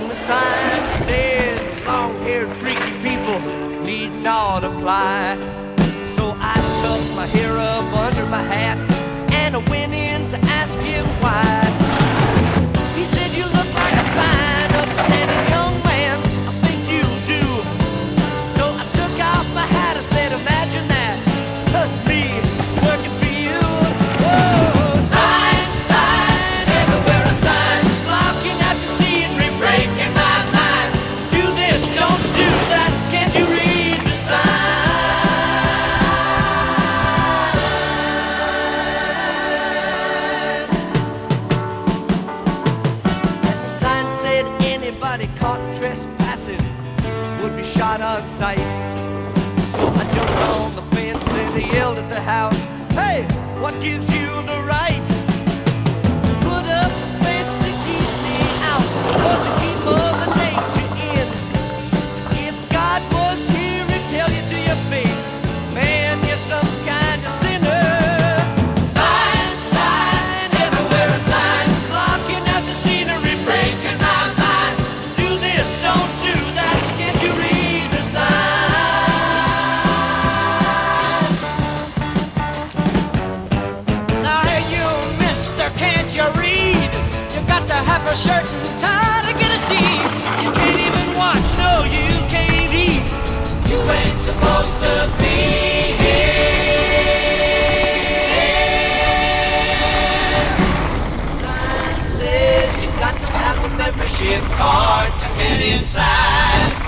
the sign said long-haired freaky people need not apply. So I tucked my hair up under my hat and I went in to ask him why. Shot on sight. So I jumped on the fence and yelled at the house, Hey, what gives you the right a certain time to get a seat. You can't even watch, no, you can't eat. You ain't supposed to be here. Said you got to have a membership card to get inside.